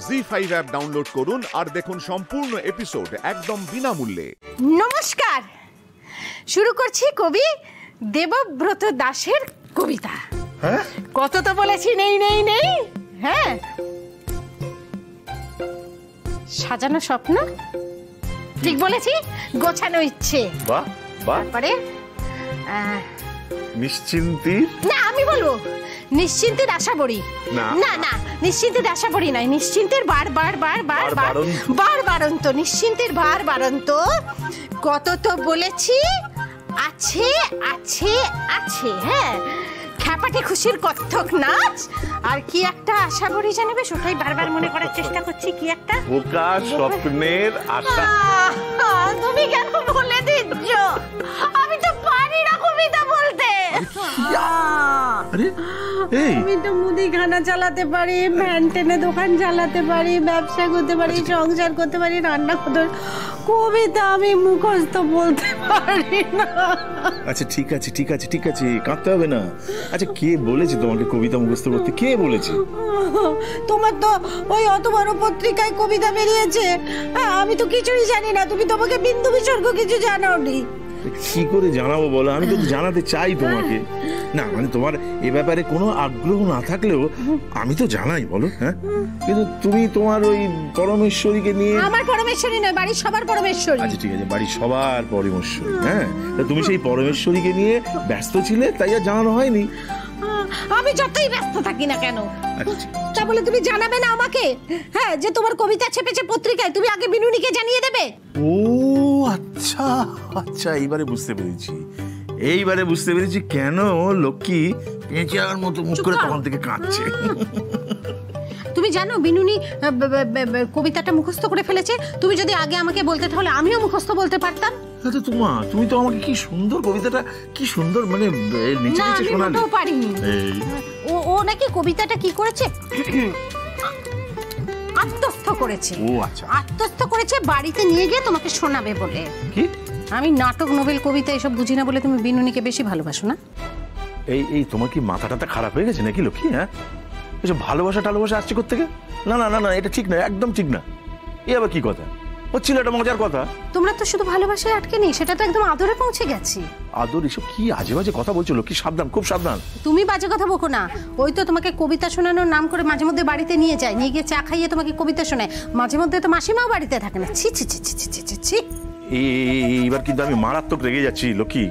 জি five app download করুন আর দেখুন সম্পূর্ণ এপিসোড একদম বিনামূল্যে। নমস্কার। শুরু করছি কবি দেবব্রত দাসের কবিতা। কত তো বলেছি নেই নেই নেই। হ্যাঁ? সাজানো স্বপ্ন? ঠিক বলেছি? গোছানো ইচ্ছে। বাহ বাহ। তারপরে আহ, নিশ্চিন্তির? না আমি বলব নিশ্চিন্তের আশা বড়ি না। না না নিশ্চিন্তের আশা বড়ি নাই। নিশ্চিন্তের বার বার বার বার বার বার বারন্ত। বার বারন্ত নিশ্চিন্তের বার বারন্ত। কত তো বলেছি আছে আছে আছে হ্যাঁ। খ্যাপাটে খুশির কত্থক নাচ। আর কি একটা আশা বড়ি জানাবে? সেটাই বারবার মনে করার চেষ্টা করছি কি একটা? বোকা স্বপ্নের আশা। আহ, তুমি কেন বলে দিচ্ছ? আমি তো পারি না কবিতা বলতে। আরে এই। আমি তো মুদিখানা চালাতে পারি ভ্যান টেনে দোকান চালাতে পারি ব্যবসা করতে পারি সংসার করতে পারি রান্না করতে পারি। কবিতা আমি মুখস্থ বলতে পারি না। আচ্ছা ঠিক আছে ঠিক আছে ঠিক আছে কাঁদতে হবে না। আচ্ছা কে বলেছে তোমাকে কবিতা মুখস্থ করতে? কে বলেছে? তোমার তো ওই অত বড় পত্রিকায় কবিতা বেরিয়েছে। আমি তো কিছুই জানি না তুমি তোমাকে বিন্দু বিসর্গ কিছু জানাওনি। কি করে জানাব বলো? আমি তো জানাতে চাই তোমাকে। না মানে তোমার এ ব্যাপারে কোনো আগ্রহ না থাকলেও আমি তো জানাই বলো হ্যাঁ? কিন্তু তুমি তোমার ওই পরমেশ্বরীকে নিয়ে আমার পরমেশ্বরী নয় বাড়ির সবার পরমেশ্বরী। আচ্ছা ঠিক আছে বাড়ির সবার পরমেশ্বরী হ্যাঁ? তা তুমি সেই পরমেশ্বরীকে নিয়ে ব্যস্ত ছিলে তাই আর জানানো হয়নি। আমি যতই ব্যস্ত থাকি না কেন? আচ্ছা তা বলে তুমি জানাবে না আমাকে? হ্যাঁ যে তোমার কবিতা ছেপেছে পত্রিকায় তুমি আগে বিনুনিকে জানিয়ে দেবে? ও আচ্ছা আচ্ছা এইবারে বুঝতে পেরেছি। এইবারে বুঝতে পেরেছি কেন লক্ষ্মী পেঁচার মতো মুখ করে তখন থেকে কাঁদছে। তুমি জানো বিনুনি কবিতাটা মুখস্থ করে ফেলেছে। তুমি যদি আগে আমাকে বলতে তাহলে আমিও মুখস্থ বলতে পারতাম। আচ্ছা তোমা তুমি তো আমাকে কি সুন্দর কবিতাটা কি সুন্দর মানে নিচে নিচে শোনালে। পারিনি। ও ও নাকি কবিতাটা কি করেছে? আত্মস্থ করেছে। ও আচ্ছা। আত্মস্থ করেছে বাড়িতে নিয়ে গিয়ে তোমাকে শোনাবে বলে। কি? আমি নাটক নোবেল কবিতা এসব বুঝি না বলে তুমি বিনুনিকে বেশি ভালোবাসো না? এই এই তোমার কি মাথা টাথা খারাপ হয়ে গেছে নাকি লক্ষ্মী হ্যাঁ? এসব ভালোবাসা টালোবাসা আসছে কোথেকে না না না না এটা ঠিক না একদম ঠিক না। এ আবার কি কথা? হচ্ছিল একটা মজার কথা। তোমরা তো শুধু ভালোবাসায় আটকে নেই সেটা তো একদম আদরে পৌঁছে গেছি। আদর এসব কি আজে বাজে কথা বলছিল? কি সাবধান খুব সাবধান। তুমি বাজে কথা বকো না। ওই তো তোমাকে কবিতা শোনানোর নাম করে মাঝে মধ্যে বাড়িতে নিয়ে যায় নিয়ে গিয়ে চা খাইয়ে তোমাকে কবিতা শোনায়। মাঝে মধ্যে তো মাসিমাও বাড়িতে থাকে না। ছি ছি ছি ছি ছি ছি ছি এইবার কিন্তু আমি মারাত্মক রেগে যাচ্ছি লক্ষ্মী।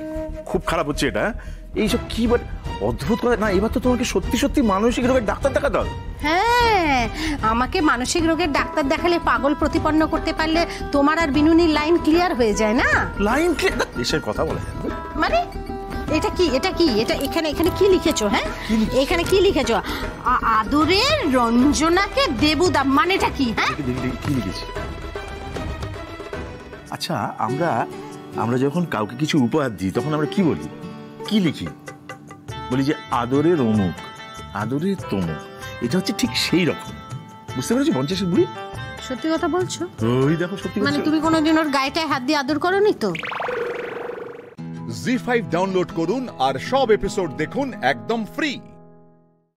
খুব খারাপ হচ্ছে এটা এইসব কি বাট অদ্ভুত কথা। না এবার তো তোমাকে সত্যি সত্যি মানসিক রোগের ডাক্তার দেখাতে হবে হ্যাঁ আমাকে মানসিক রোগের ডাক্তার দেখালে পাগল প্রতিপন্ন করতে পারলে তোমার আর বিনুনির লাইন ক্লিয়ার হয়ে যায় না? Line clear? দেশের কথা বলে। মানে? এটা কি? এটা কি? এটা এখানে এখানে কি লিখেছো হ্যাঁ? এখানে কি লিখেছো? আদরের রঞ্জনাকে দেবুদা মানেটা কি হ্যাঁ? দেখি দেখি দেখি কি লিখেছি? আচ্ছা আমরা আমরা যখন কাউকে কিছু উপহার দিই তখন আমরা কি বলি? কি লিখি? বলি যে আদরের অমুক আদরের তমুক। এটা হচ্ছে ঠিক সেই রকম। বুঝতে পেরেছি? পঞ্চাশের বুড়ি? সত্যি কথা বলছো? ওই দেখো সত্যি মানে তুমি কোনোদিন ওর গায়েটায় হাত দিয়ে আদর করনি তো? জি ফাইভ ডাউনলোড করুন আর সব এপিসোড দেখুন একদম ফ্রি।